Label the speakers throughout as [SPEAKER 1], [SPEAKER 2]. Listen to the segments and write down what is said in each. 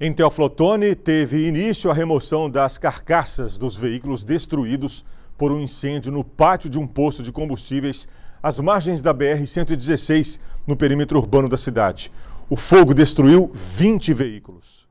[SPEAKER 1] Em Teoflotone, teve início a remoção das carcaças dos veículos destruídos por um incêndio no pátio de um posto de combustíveis às margens da BR-116, no perímetro urbano da cidade. O fogo destruiu 20 veículos.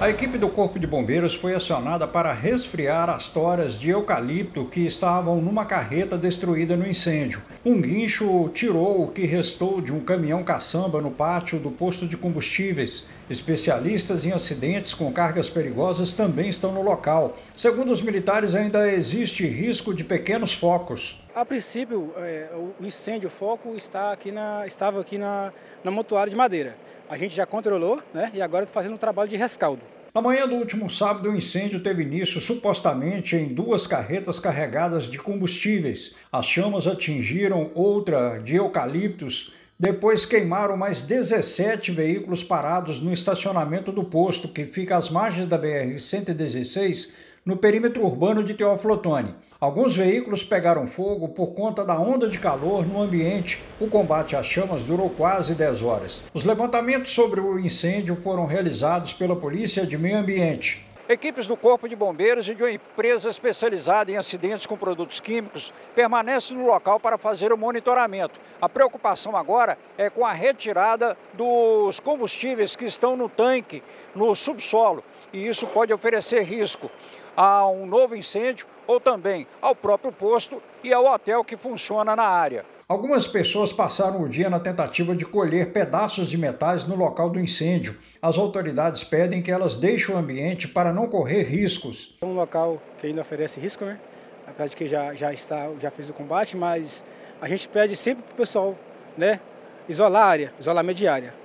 [SPEAKER 2] A equipe do Corpo de Bombeiros foi acionada para resfriar as toras de eucalipto que estavam numa carreta destruída no incêndio. Um guincho tirou o que restou de um caminhão caçamba no pátio do posto de combustíveis. Especialistas em acidentes com cargas perigosas também estão no local. Segundo os militares, ainda existe risco de pequenos focos.
[SPEAKER 3] A princípio, é, o incêndio, o foco está aqui na, estava aqui na, na montuária de madeira. A gente já controlou né, e agora está fazendo um trabalho de rescaldo.
[SPEAKER 2] Na manhã do último sábado, o incêndio teve início supostamente em duas carretas carregadas de combustíveis. As chamas atingiram outra de eucaliptos, depois queimaram mais 17 veículos parados no estacionamento do posto, que fica às margens da BR-116, no perímetro urbano de Teófilo Otoni. Alguns veículos pegaram fogo por conta da onda de calor no ambiente. O combate às chamas durou quase 10 horas. Os levantamentos sobre o incêndio foram realizados pela Polícia de Meio Ambiente. Equipes do Corpo de Bombeiros e de uma empresa especializada em acidentes com produtos químicos permanecem no local para fazer o monitoramento. A preocupação agora é com a retirada dos combustíveis que estão no tanque, no subsolo, e isso pode oferecer risco a um novo incêndio ou também ao próprio posto e ao hotel que funciona na área. Algumas pessoas passaram o dia na tentativa de colher pedaços de metais no local do incêndio. As autoridades pedem que elas deixem o ambiente para não correr riscos.
[SPEAKER 3] É um local que ainda oferece risco, né? Apesar de que já, já, está, já fez o combate, mas a gente pede sempre para o pessoal né, isolar a área, isolamento de área.